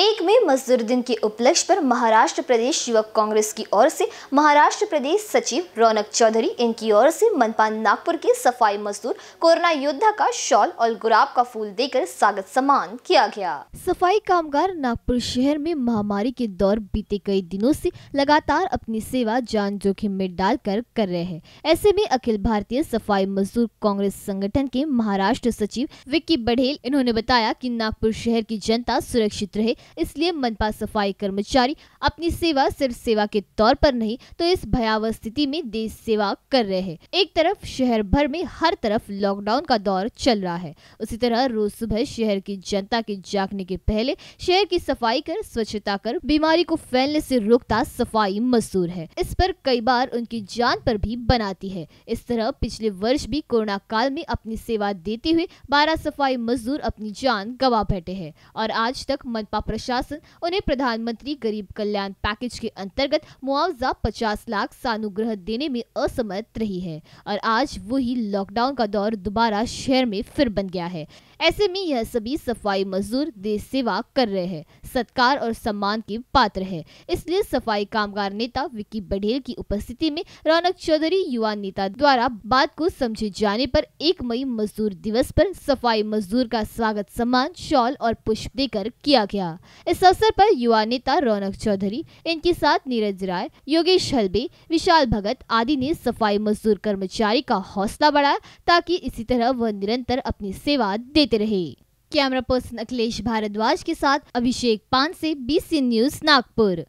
एक में मजदूर दिन के उपलक्ष्य पर महाराष्ट्र प्रदेश युवक कांग्रेस की ओर से महाराष्ट्र प्रदेश सचिव रौनक चौधरी, इनकी ओर से मनपा नागपुर के सफ़ाई मजदूर कोरोना योद्धा का शॉल और गुलाब का फूल देकर स्वागत सम्मान किया गया। सफ़ाई कामगार नागपुर शहर में महामारी के दौर बीते कई दिनों से लगातार अपनी सेवा जान जोखिम में डालकर कर रहे हैं। ऐसे में अखिल भारतीय सफ़ाई मजदूर कांग्रेस संगठन के महाराष्ट्र सचिव विक्की बघेल इन्होंने बताया कि नागपुर शहर की जनता सुरक्षित रहे इसलिए मनपा सफ़ाई कर्मचारी अपनी सेवा सिर्फ़ सेवा के तौर पर नहीं तो इस भयावह स्थिति में देश सेवा कर रहे हैं। एक तरफ़ शहर भर में हर तरफ़ लॉकडाउन का दौर चल रहा है। उसी तरह रोज सुबह शहर की जनता के जागने के पहले शहर की सफ़ाई कर, स्वच्छता कर, बीमारी को फैलने से रोकता सफ़ाई मजदूर है। इस पर कई बार उनकी जान पर भी बनाती है। इस तरह पिछले वर्ष भी कोरोना काल में अपनी सेवा देते हुए बारह सफ़ाई मजदूर अपनी जान गवा बैठे हैं और आज तक मनपा प्रशासन, उन्हें प्रधानमंत्री गरीब कल्याण पैकेज के अंतर्गत मुआवजा 50 लाख सानुग्रह देने में असमर्थ रही है। और आज वही लॉकडाउन का दौर दोबारा शहर में फिर बन गया है। ऐसे में यह सभी सफ़ाई मजदूर देश सेवा कर रहे हैं, सत्कार और सम्मान के पात्र है। इसलिए सफ़ाई कामगार नेता विक्की बघेल की उपस्थिति में रौनक चौधरी युवा नेता द्वारा बात को समझे जाने पर एक मई मजदूर दिवस पर सफ़ाई मजदूर का स्वागत सम्मान, शॉल और पुष्प देकर किया गया। इस अवसर पर युवा नेता रौनक चौधरी, इनके साथ नीरज राय, योगेश हलबे, विशाल भगत आदि ने सफ़ाई मजदूर कर्मचारी का हौसला बढ़ाया ताकि इसी तरह वह निरंतर अपनी सेवा देते रहे कैमरा पर्सन अखिलेश भारद्वाज के साथ अभिषेक पान से बीसी न्यूज़ नागपुर।